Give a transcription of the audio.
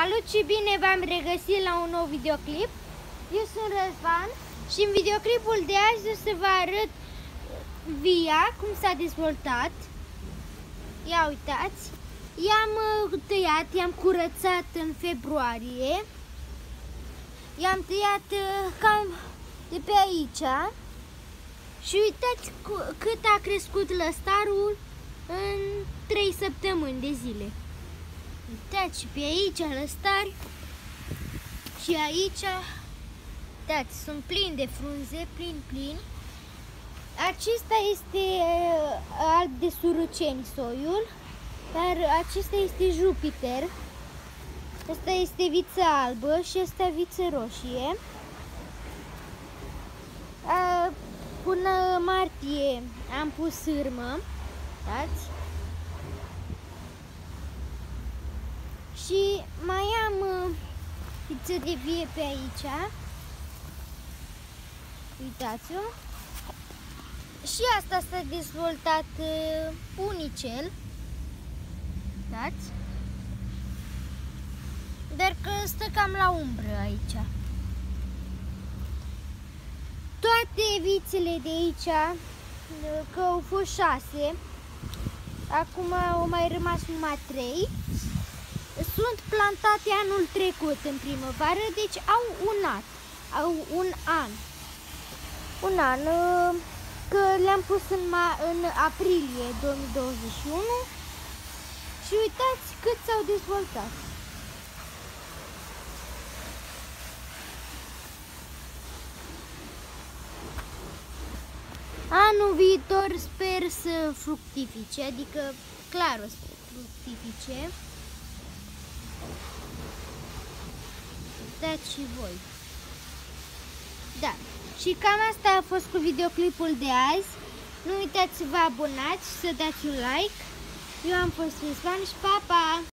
Salut și bine v-am regăsit la un nou videoclip. Eu sunt Răzvan și în videoclipul de azi o să vă arăt via, cum s-a dezvoltat. Ia uitați, i-am uh, tăiat, i-am curățat în februarie. I-am tăiat uh, cam de pe aici. Și uitați cât a crescut lăstarul în 3 săptămâni de zile. Uitați și pe aici lăstari și aici, uitați, sunt plini de frunze, plin, plin. Acesta este uh, alb de suruceni soiul, dar acesta este Jupiter. Asta este viță albă și asta viță roșie. Uh, până martie am pus sârmă, dați? Și mai am uh, pizza de vie pe aici. Uitați-o. Și asta s-a dezvoltat uh, unicel. Uitați. Dar că stă cam la umbră aici. Toate vițele de aici, uh, că au fost șase, acum au mai rămas numai trei sunt plantate anul trecut în primăvară, deci au un an. Au un an. Un an uh, că le-am pus în, în aprilie 2021 și uitați cât s-au dezvoltat. Anul viitor sper să fructifice, adică clar o să fructifice. Dați și voi. Da. Și cam asta a fost cu videoclipul de azi. Nu uitați să vă abonați și să dați un like. Eu am fost Rizvan și pa, pa!